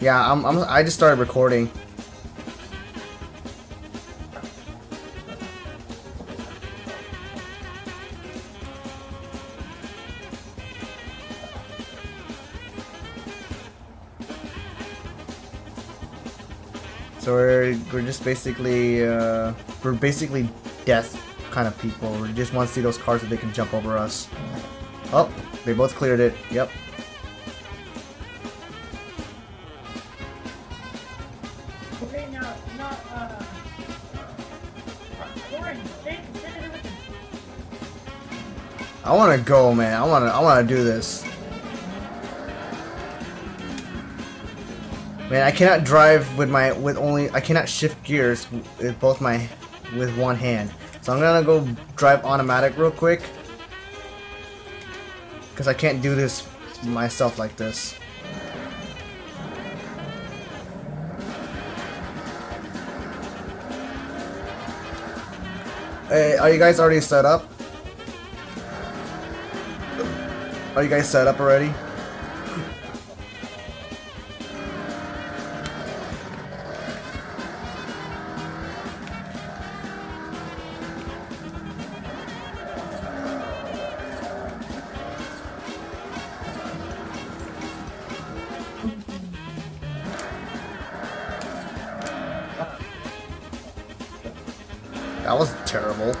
Yeah, I'm, I'm. I just started recording. So we're we're just basically uh, we're basically death kind of people. We just want to see those cars that they can jump over us. Oh, they both cleared it. Yep. Okay, now, now, uh. I want to go, man. I want to. I want to do this. Man, I cannot drive with my with only. I cannot shift gears with both my with one hand. So I'm gonna go drive automatic real quick. Cause I can't do this myself like this. Hey, are you guys already set up? Are you guys set up already? That was terrible.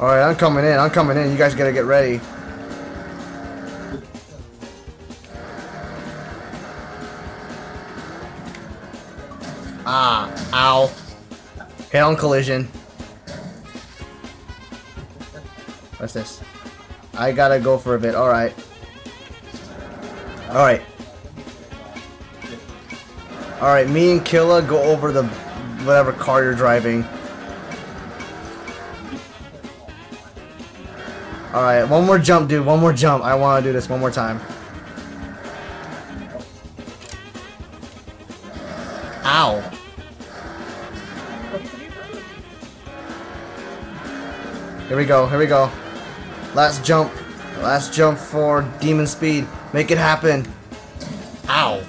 Alright, I'm coming in. I'm coming in. You guys gotta get ready. Ah, ow. Head on collision. What's this? I gotta go for a bit. Alright. Alright. Alright, me and Killa go over the whatever car you're driving. Alright, one more jump, dude. One more jump. I want to do this one more time. Ow. Here we go. Here we go. Last jump. Last jump for demon speed. Make it happen. Ow.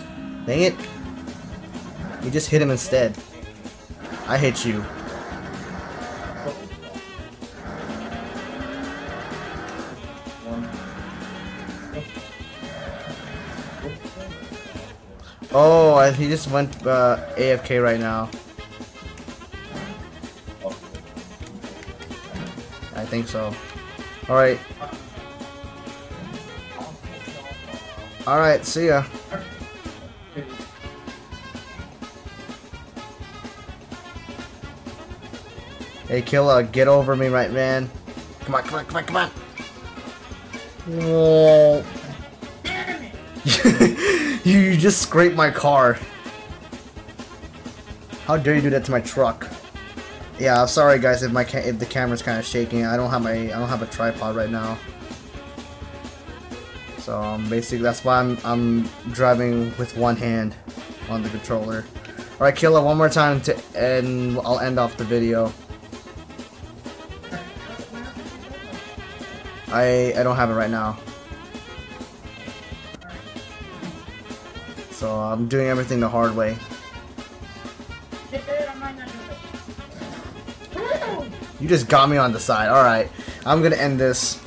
Dang it. You just hit him instead. I hit you. Oh, he just went uh, AFK right now. I think so. Alright. Alright, see ya. Hey, Killa, get over me, right, man. Come on, come on, come on, come on. Whoa. you, you just scraped my car. How dare you do that to my truck? Yeah, I'm sorry guys if my if the camera's kind of shaking. I don't have my I don't have a tripod right now. So um, basically that's why I'm I'm driving with one hand on the controller. All right, Killa, one more time to and I'll end off the video. I I don't have it right now. So I'm doing everything the hard way. You just got me on the side. Alright. I'm gonna end this.